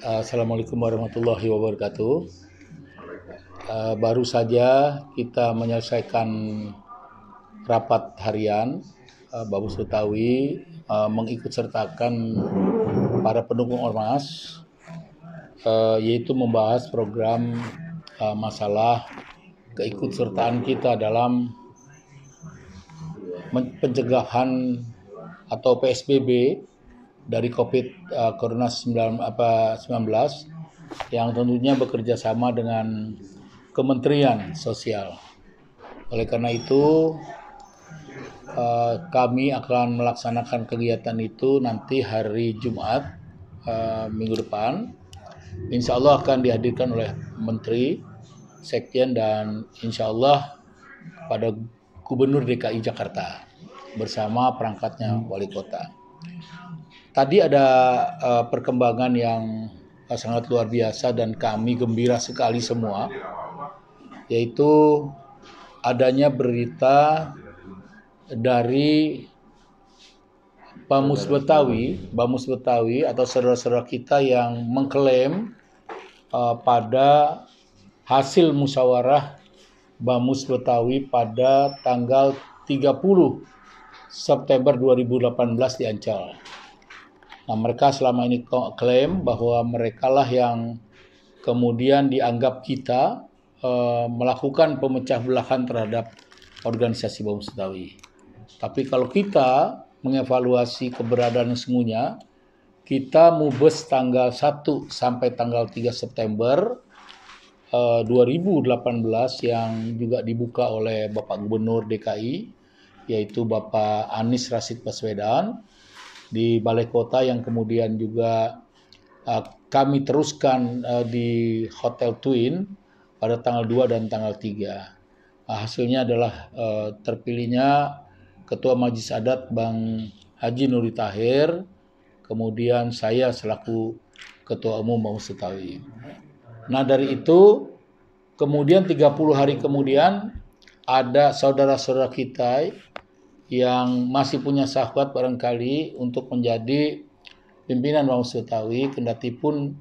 Assalamualaikum warahmatullahi wabarakatuh. Uh, baru saja kita menyelesaikan rapat harian uh, mengikut sertakan para pendukung Ormas yaitu membahas program masalah keikutsertaan kita dalam pencegahan atau PSBB dari COVID uh, Corona 19, apa, 19 yang tentunya bekerja sama dengan Kementerian Sosial. Oleh karena itu, uh, kami akan melaksanakan kegiatan itu nanti hari Jumat uh, minggu depan. Insya Allah akan dihadirkan oleh Menteri, Sekjen, dan Insya Allah pada Gubernur DKI Jakarta bersama perangkatnya wali kota. Tadi ada uh, perkembangan yang uh, sangat luar biasa dan kami gembira sekali semua, yaitu adanya berita dari Bamus Betawi, Bamus Betawi atau saudara-saudara kita yang mengklaim uh, pada hasil musyawarah Bamus Betawi pada tanggal 30 September 2018 di Ancol. Nah, mereka selama ini klaim bahwa mereka lah yang kemudian dianggap kita uh, melakukan pemecah belahan terhadap organisasi Bom Setawi. Tapi kalau kita mengevaluasi keberadaan semuanya, kita mubes tanggal 1 sampai tanggal 3 September uh, 2018 yang juga dibuka oleh Bapak Gubernur DKI, yaitu Bapak Anies Rasid Baswedan, di balai kota yang kemudian juga uh, kami teruskan uh, di Hotel Twin pada tanggal 2 dan tanggal 3. Uh, hasilnya adalah uh, terpilihnya Ketua Majlis Adat Bang Haji Nuri Tahir, kemudian saya selaku Ketua Umum Bang Setawi. Nah dari itu kemudian 30 hari kemudian ada saudara-saudara kita yang masih punya sahabat barangkali untuk menjadi pimpinan Bang Sutawi kendati pun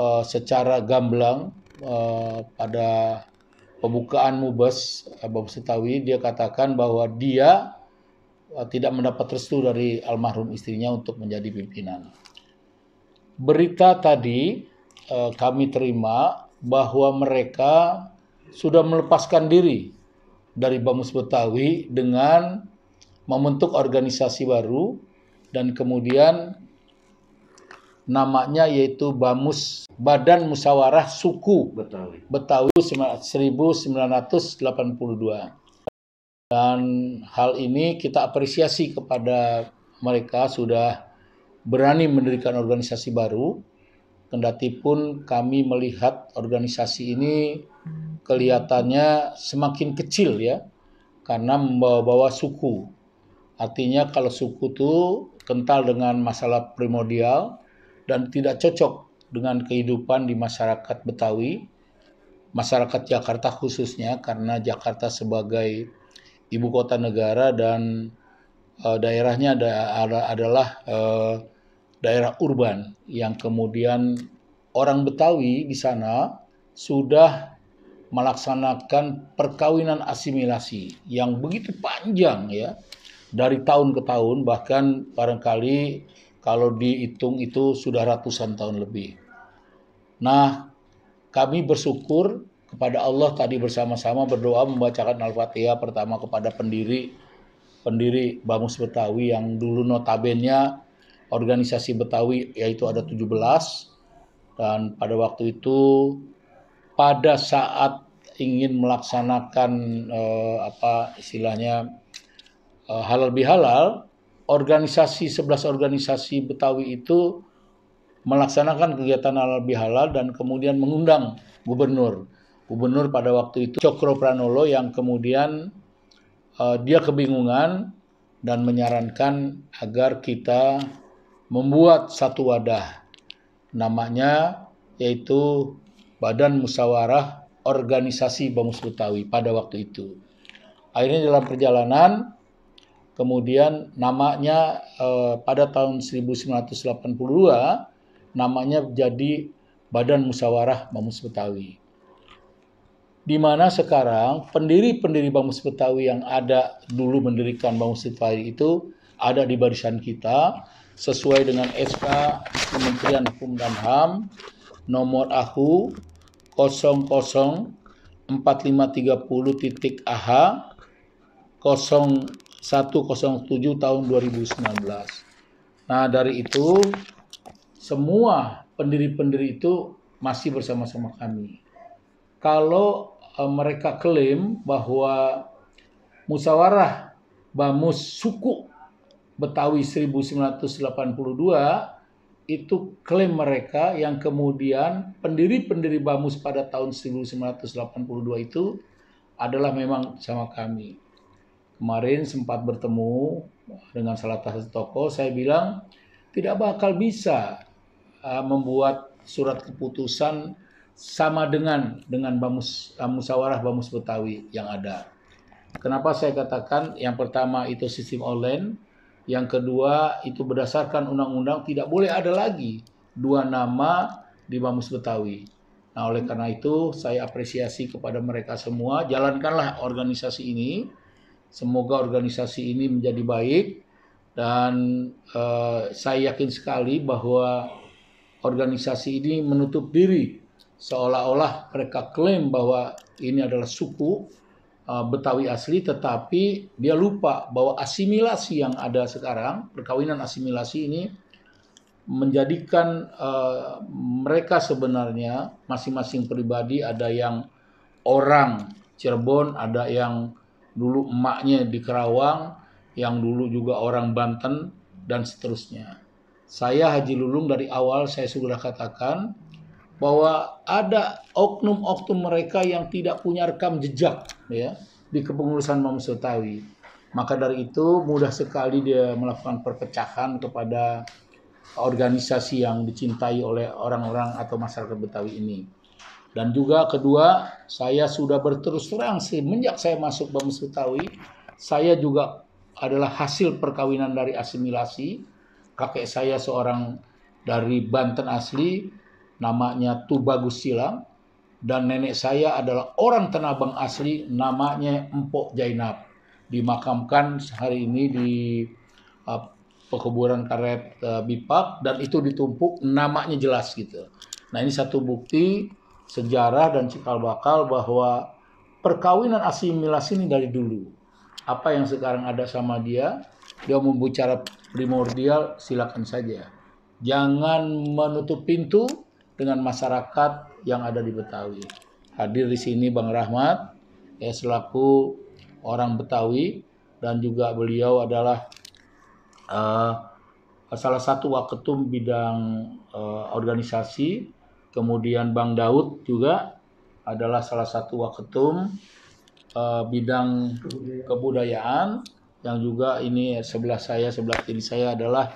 uh, secara gamblang uh, pada pembukaan Mubes uh, Bang Sutawi dia katakan bahwa dia uh, tidak mendapat restu dari almarhum istrinya untuk menjadi pimpinan. Berita tadi uh, kami terima bahwa mereka sudah melepaskan diri dari Bamus Betawi dengan membentuk organisasi baru dan kemudian namanya yaitu Bamus Badan Musyawarah Suku Betawi, Betawi 1982. Dan hal ini kita apresiasi kepada mereka sudah berani mendirikan organisasi baru. Kendati pun kami melihat organisasi ini kelihatannya semakin kecil ya, karena membawa-bawa suku. Artinya kalau suku itu kental dengan masalah primordial dan tidak cocok dengan kehidupan di masyarakat Betawi, masyarakat Jakarta khususnya karena Jakarta sebagai ibu kota negara dan uh, daerahnya ada, ada, adalah uh, daerah urban yang kemudian orang Betawi di sana sudah melaksanakan perkawinan asimilasi yang begitu panjang ya dari tahun ke tahun bahkan barangkali kalau dihitung itu sudah ratusan tahun lebih. Nah, kami bersyukur kepada Allah tadi bersama-sama berdoa membacakan Al-Fatihah pertama kepada pendiri pendiri Bamus Betawi yang dulu notabene organisasi Betawi yaitu ada 17 dan pada waktu itu pada saat ingin melaksanakan eh, apa istilahnya halal bihalal organisasi 11 organisasi Betawi itu melaksanakan kegiatan halal bihalal dan kemudian mengundang gubernur gubernur pada waktu itu Cokro Pranolo yang kemudian uh, dia kebingungan dan menyarankan agar kita membuat satu wadah namanya yaitu Badan Musyawarah Organisasi Bamus Betawi pada waktu itu. Akhirnya dalam perjalanan kemudian namanya eh, pada tahun 1982 namanya jadi Badan Musyawarah Bamus Betawi. Di mana sekarang pendiri-pendiri Bamus Betawi yang ada dulu mendirikan Bamus Betawi itu ada di barisan kita sesuai dengan SK Kementerian Hukum dan HAM nomor AHU 004530.AH 0107 tahun 2019. Nah, dari itu semua pendiri-pendiri itu masih bersama-sama kami. Kalau e, mereka klaim bahwa musyawarah Bamus suku Betawi 1982 itu klaim mereka yang kemudian pendiri-pendiri Bamus pada tahun 1982 itu adalah memang sama kami. Kemarin sempat bertemu dengan salah satu tokoh, saya bilang tidak bakal bisa uh, membuat surat keputusan sama dengan dengan Bamus uh, musyawarah Bamus Betawi yang ada. Kenapa saya katakan yang pertama itu sistem online, yang kedua itu berdasarkan undang-undang tidak boleh ada lagi dua nama di Bamus Betawi. Nah, oleh karena itu saya apresiasi kepada mereka semua, jalankanlah organisasi ini. Semoga organisasi ini menjadi baik dan uh, saya yakin sekali bahwa organisasi ini menutup diri seolah-olah mereka klaim bahwa ini adalah suku uh, Betawi asli tetapi dia lupa bahwa asimilasi yang ada sekarang perkawinan asimilasi ini menjadikan uh, mereka sebenarnya masing-masing pribadi ada yang orang Cirebon ada yang dulu emaknya di Kerawang yang dulu juga orang Banten dan seterusnya. Saya Haji Lulung dari awal saya sudah katakan bahwa ada oknum-oknum mereka yang tidak punya rekam jejak ya di kepengurusan Mam Sutawi. Maka dari itu mudah sekali dia melakukan perpecahan kepada organisasi yang dicintai oleh orang-orang atau masyarakat Betawi ini. Dan juga kedua, saya sudah berterus terang semenjak saya masuk Bamus Betawi, saya juga adalah hasil perkawinan dari asimilasi. Kakek saya seorang dari Banten asli, namanya Tubagus Silang. Dan nenek saya adalah orang Tenabang asli, namanya Empok Jainab. Dimakamkan hari ini di uh, pekuburan karet uh, Bipak dan itu ditumpuk namanya jelas gitu. Nah ini satu bukti sejarah dan cikal bakal bahwa perkawinan asimilasi ini dari dulu apa yang sekarang ada sama dia, dia mau bicara primordial, silakan saja. Jangan menutup pintu dengan masyarakat yang ada di Betawi. Hadir di sini Bang Rahmat, ya selaku orang Betawi dan juga beliau adalah uh, salah satu waketum bidang uh, organisasi. Kemudian Bang Daud juga adalah salah satu waketum uh, bidang kebudayaan yang juga ini sebelah saya sebelah kiri saya adalah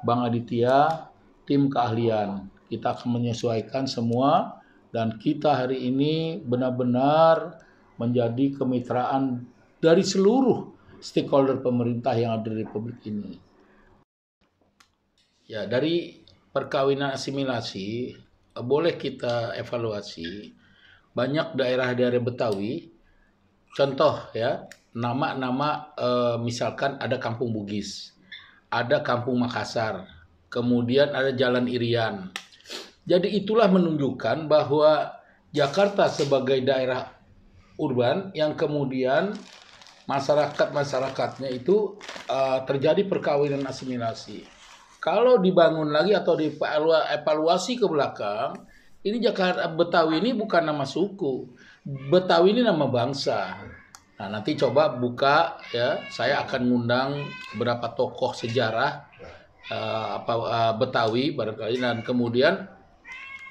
Bang Aditya tim keahlian kita akan menyesuaikan semua dan kita hari ini benar-benar menjadi kemitraan dari seluruh stakeholder pemerintah yang ada di Republik ini. Ya, dari perkawinan asimilasi boleh kita evaluasi banyak daerah-daerah Betawi contoh ya nama-nama e, misalkan ada Kampung Bugis, ada Kampung Makassar, kemudian ada Jalan Irian. Jadi itulah menunjukkan bahwa Jakarta sebagai daerah urban yang kemudian masyarakat-masyarakatnya itu uh, terjadi perkawinan asimilasi. Kalau dibangun lagi atau dievaluasi ke belakang, ini Jakarta Betawi ini bukan nama suku, Betawi ini nama bangsa. Nah, nanti coba buka ya, saya akan ngundang beberapa tokoh sejarah uh, apa uh, Betawi barangkali dan kemudian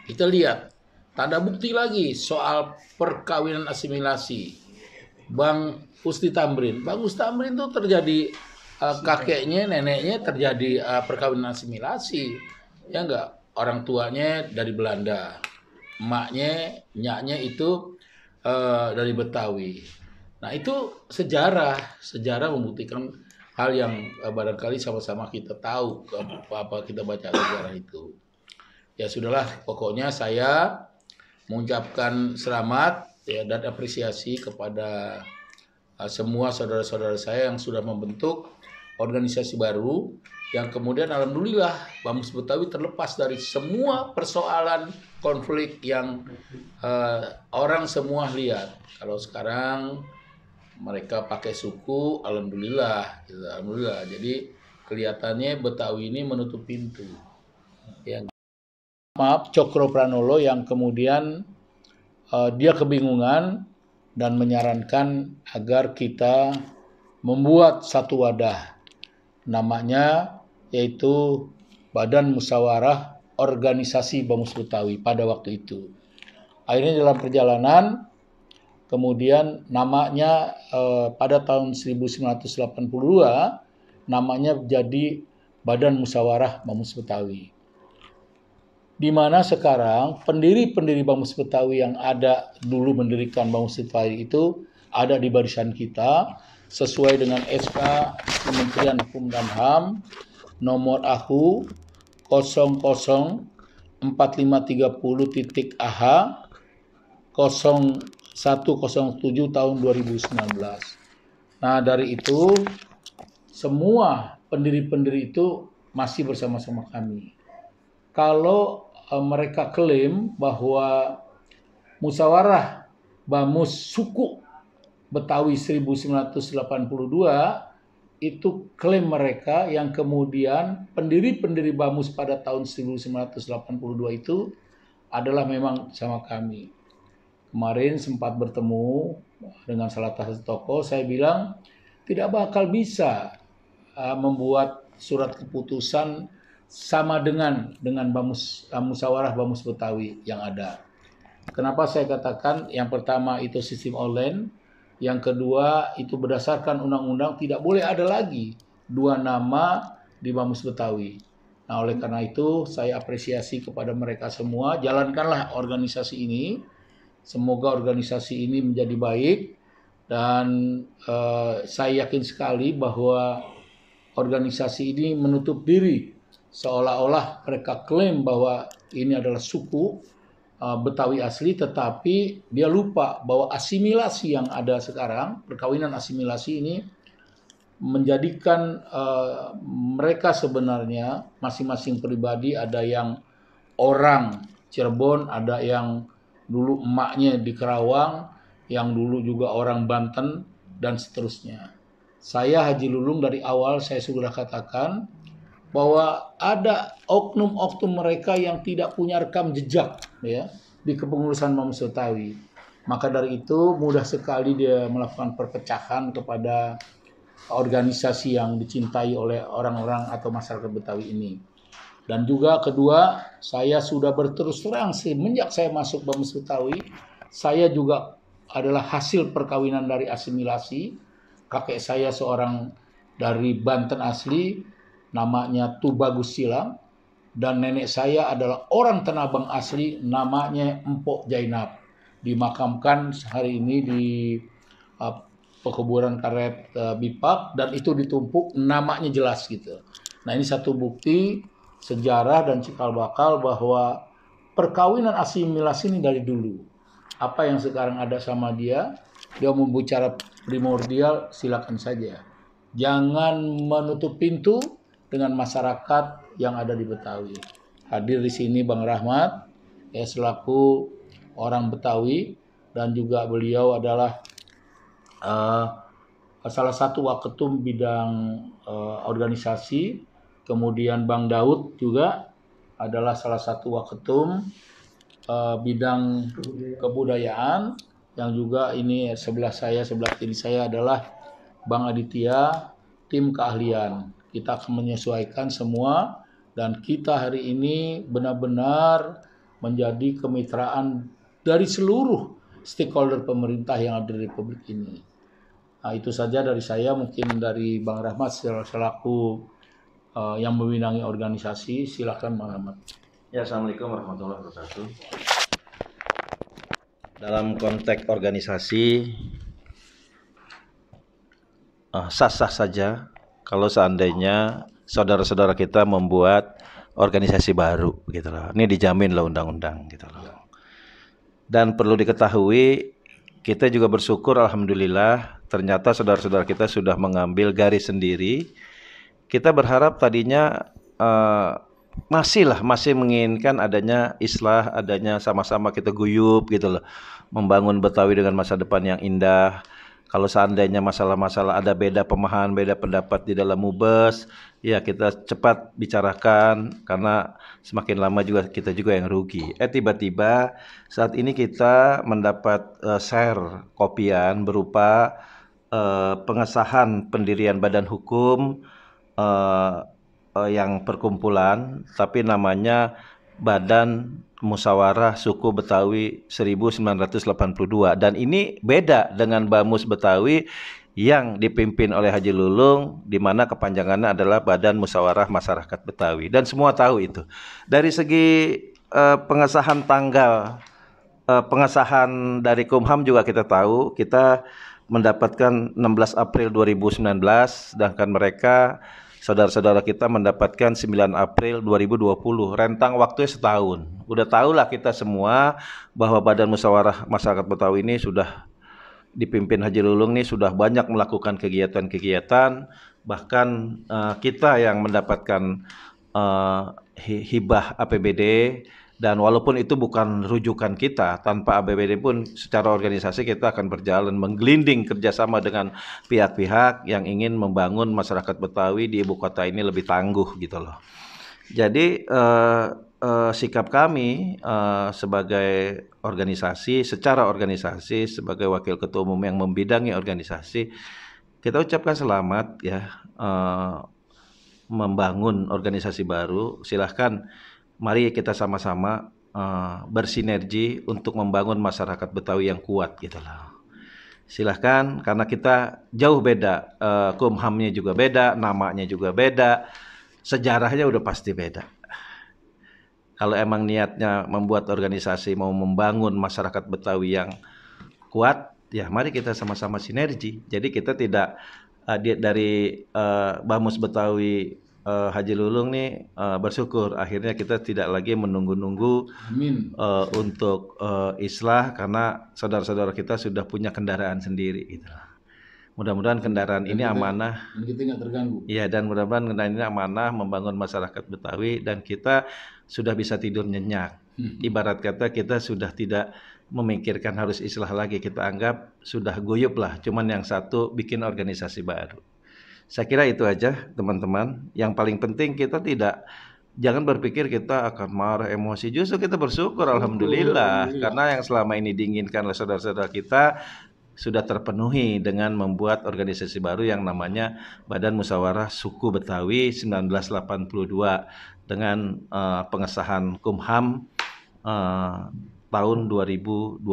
kita lihat tanda bukti lagi soal perkawinan asimilasi. Bang Usti Tamrin, Bang Usti Tamrin itu terjadi uh, kakeknya, neneknya terjadi uh, perkawinan asimilasi. Ya enggak? Orang tuanya dari Belanda. Emaknya, nyaknya itu uh, dari Betawi. Nah itu sejarah, sejarah membuktikan hal yang uh, barangkali sama-sama kita tahu apa, apa kita baca sejarah itu. ya sudahlah pokoknya saya mengucapkan selamat ya dan apresiasi kepada uh, semua saudara-saudara saya yang sudah membentuk organisasi baru yang kemudian alhamdulillah Bamus Betawi terlepas dari semua persoalan konflik yang uh, orang semua lihat. Kalau sekarang mereka pakai suku, alhamdulillah, gitu, alhamdulillah. Jadi kelihatannya Betawi ini menutup pintu. Ya. Maaf, Cokro Pranolo yang kemudian uh, dia kebingungan dan menyarankan agar kita membuat satu wadah namanya yaitu Badan Musyawarah Organisasi Bamus Betawi pada waktu itu. Akhirnya dalam perjalanan kemudian namanya eh, pada tahun 1982 namanya jadi Badan Musyawarah Bamus Betawi. Di mana sekarang pendiri-pendiri Bamus Betawi yang ada dulu mendirikan Bamus Betawi itu ada di barisan kita sesuai dengan SK Kementerian Hukum dan HAM nomor AHU 004530 titik AH 0107 tahun 2019. Nah dari itu semua pendiri-pendiri itu masih bersama-sama kami. Kalau e, mereka klaim bahwa musyawarah Bamus suku Betawi 1982 itu klaim mereka yang kemudian pendiri-pendiri Bamus pada tahun 1982 itu adalah memang sama kami. Kemarin sempat bertemu dengan salah satu tokoh, saya bilang tidak bakal bisa uh, membuat surat keputusan sama dengan dengan Bamus uh, Bamus Betawi yang ada. Kenapa saya katakan yang pertama itu sistem online, yang kedua itu berdasarkan undang-undang tidak boleh ada lagi dua nama di Bamus Betawi. Nah, oleh karena itu saya apresiasi kepada mereka semua, jalankanlah organisasi ini. Semoga organisasi ini menjadi baik dan uh, saya yakin sekali bahwa organisasi ini menutup diri seolah-olah mereka klaim bahwa ini adalah suku Betawi asli tetapi dia lupa bahwa asimilasi yang ada sekarang perkawinan asimilasi ini menjadikan uh, mereka sebenarnya masing-masing pribadi ada yang orang Cirebon ada yang dulu emaknya di Kerawang yang dulu juga orang Banten dan seterusnya. Saya Haji Lulung dari awal saya sudah katakan bahwa ada oknum-oknum mereka yang tidak punya rekam jejak ya di kepengurusan Mamus Betawi. Maka dari itu mudah sekali dia melakukan perpecahan kepada organisasi yang dicintai oleh orang-orang atau masyarakat Betawi ini. Dan juga kedua, saya sudah berterus terang semenjak saya masuk Bamus Betawi, saya juga adalah hasil perkawinan dari asimilasi. Kakek saya seorang dari Banten asli, namanya Tubagus Silang dan nenek saya adalah orang Tenabang asli namanya Empok Jainab dimakamkan hari ini di uh, pekuburan karet uh, Bipak dan itu ditumpuk namanya jelas gitu. Nah ini satu bukti sejarah dan cikal bakal bahwa perkawinan asimilasi ini dari dulu. Apa yang sekarang ada sama dia, dia mau bicara primordial silakan saja. Jangan menutup pintu dengan masyarakat yang ada di Betawi. Hadir di sini Bang Rahmat ya selaku orang Betawi dan juga beliau adalah uh, salah satu waketum bidang uh, organisasi. Kemudian Bang Daud juga adalah salah satu waketum uh, bidang kebudayaan yang juga ini sebelah saya sebelah kiri saya adalah Bang Aditya tim keahlian kita akan menyesuaikan semua dan kita hari ini benar-benar menjadi kemitraan dari seluruh stakeholder pemerintah yang ada di Republik ini. Nah, itu saja dari saya, mungkin dari Bang Rahmat selaku uh, yang meminangi organisasi, silakan Bang Rahmat. Ya, Assalamualaikum warahmatullahi wabarakatuh. Dalam konteks organisasi, uh, sah-sah saja kalau seandainya saudara-saudara kita membuat organisasi baru gitu loh. Ini dijamin loh undang-undang gitu loh. Dan perlu diketahui kita juga bersyukur alhamdulillah ternyata saudara-saudara kita sudah mengambil garis sendiri. Kita berharap tadinya uh, masih lah masih menginginkan adanya islah, adanya sama-sama kita guyup gitu loh. Membangun Betawi dengan masa depan yang indah kalau seandainya masalah-masalah ada beda pemahaman, beda pendapat di dalam mubes, ya kita cepat bicarakan karena semakin lama juga kita juga yang rugi. Eh tiba-tiba saat ini kita mendapat uh, share kopian berupa uh, pengesahan pendirian badan hukum uh, uh, yang perkumpulan, tapi namanya Badan Musyawarah Suku Betawi 1982 dan ini beda dengan Bamus Betawi yang dipimpin oleh Haji Lulung di mana kepanjangannya adalah Badan Musyawarah Masyarakat Betawi. Dan semua tahu itu. Dari segi uh, pengesahan tanggal uh, pengesahan dari Kumham juga kita tahu. Kita mendapatkan 16 April 2019 sedangkan mereka saudara-saudara kita mendapatkan 9 April 2020 rentang waktunya setahun. Udah tahulah kita semua bahwa Badan Musyawarah Masyarakat Betawi ini sudah dipimpin Haji Lulung ini sudah banyak melakukan kegiatan-kegiatan. Bahkan uh, kita yang mendapatkan uh, hibah APBD dan walaupun itu bukan rujukan kita, tanpa APBD pun secara organisasi kita akan berjalan menggelinding kerjasama dengan pihak-pihak yang ingin membangun masyarakat Betawi di ibu kota ini lebih tangguh gitu loh. Jadi eh, eh, sikap kami eh, sebagai organisasi, secara organisasi sebagai wakil ketua umum yang membidangi organisasi, kita ucapkan selamat ya eh, membangun organisasi baru. Silahkan mari kita sama-sama uh, bersinergi untuk membangun masyarakat Betawi yang kuat gitu loh. Silahkan karena kita jauh beda, uh, kumhamnya juga beda, namanya juga beda, sejarahnya udah pasti beda. Kalau emang niatnya membuat organisasi mau membangun masyarakat Betawi yang kuat, ya mari kita sama-sama sinergi. Jadi kita tidak uh, dari uh, Bamus Betawi uh, Haji Lulung nih uh, bersyukur akhirnya kita tidak lagi menunggu-nunggu uh, untuk uh, islah karena saudara-saudara kita sudah punya kendaraan sendiri gitu. Mudah-mudahan kendaraan dan ini kita, amanah. Dan kita nggak terganggu. Iya dan mudah-mudahan kendaraan ini amanah membangun masyarakat Betawi dan kita sudah bisa tidur nyenyak. Hmm. Ibarat kata kita sudah tidak memikirkan harus islah lagi kita anggap sudah guyup lah cuman yang satu bikin organisasi baru saya kira itu aja teman-teman. Yang paling penting kita tidak jangan berpikir kita akan marah emosi. Justru kita bersyukur alhamdulillah karena yang selama ini diinginkan oleh saudara-saudara kita sudah terpenuhi dengan membuat organisasi baru yang namanya Badan Musyawarah Suku Betawi 1982 dengan uh, pengesahan Kumham uh, tahun 2020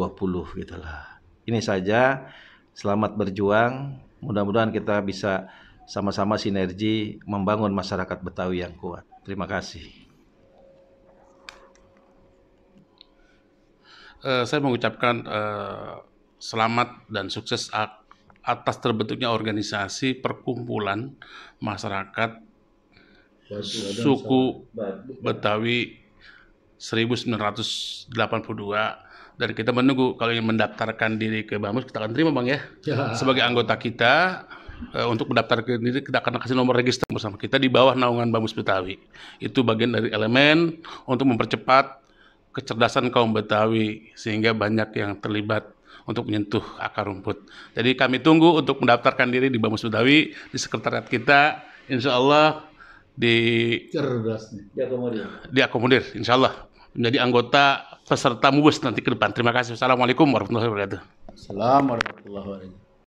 gitulah. Ini saja. Selamat berjuang. Mudah-mudahan kita bisa sama-sama sinergi membangun masyarakat Betawi yang kuat. Terima kasih. Uh, saya mengucapkan uh, selamat dan sukses atas terbentuknya organisasi perkumpulan masyarakat suku Betawi 1982 dan kita menunggu kalau ingin mendaftarkan diri ke Bamus kita akan terima bang ya, ya. sebagai anggota kita uh, untuk mendaftarkan diri kita akan kasih nomor register bersama kita di bawah naungan Bamus Betawi. Itu bagian dari elemen untuk mempercepat kecerdasan kaum Betawi sehingga banyak yang terlibat untuk menyentuh akar rumput. Jadi kami tunggu untuk mendaftarkan diri di Bamus Betawi di sekretariat kita. Insya Allah di cerdas diakomodir. Diakomodir, insya Allah menjadi anggota peserta MUBUS nanti ke depan. Terima kasih. Assalamualaikum warahmatullahi wabarakatuh. Assalamualaikum warahmatullahi wabarakatuh.